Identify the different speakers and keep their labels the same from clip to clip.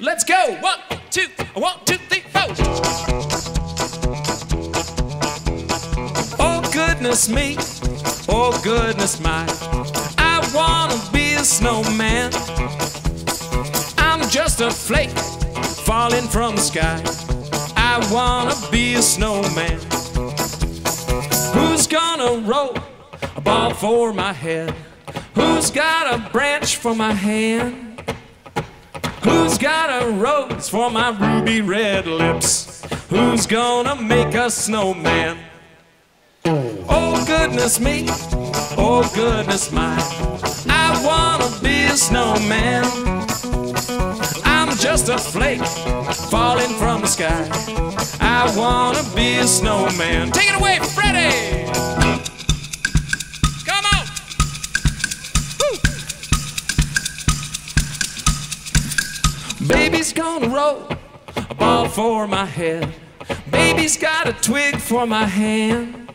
Speaker 1: Let's go. One, two, one, two, three, four. Oh, goodness me. Oh, goodness my. I wanna be a snowman. I'm just a flake falling from the sky. I wanna be a snowman. Who's gonna roll a ball for my head? Who's got a branch for my hand? Who's got a rose for my ruby red lips? Who's gonna make a snowman? Oh goodness me, oh goodness my, I wanna be a snowman. I'm just a flake falling from the sky. I wanna be a snowman. Take it away, Freddie! Baby's gonna roll a ball for my head. Baby's got a twig for my hand.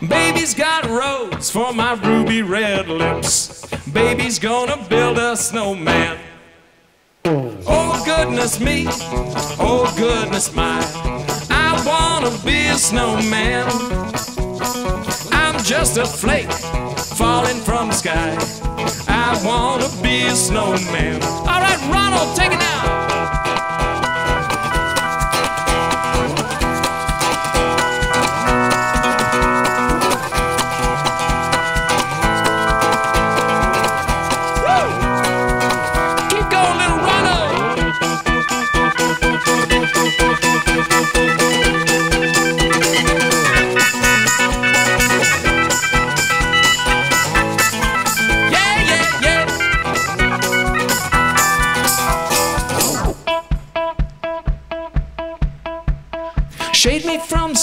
Speaker 1: Baby's got rose for my ruby red lips. Baby's gonna build a snowman. Oh goodness me, oh goodness my, I wanna be a snowman. I'm just a flake falling from the sky. I wanna be a snowman. All right, Ronald, take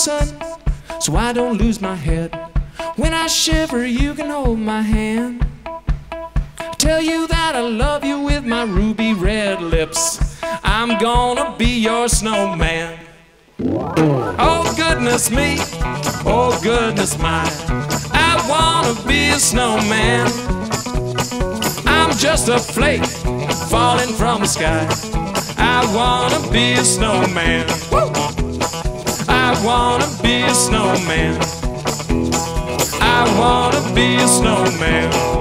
Speaker 1: sun so I don't lose my head. When I shiver, you can hold my hand. Tell you that I love you with my ruby red lips. I'm gonna be your snowman. Oh goodness me, oh goodness my, I wanna be a snowman. I'm just a flake falling from the sky. I wanna be a snowman. Woo! I wanna be a snowman. I wanna be a snowman.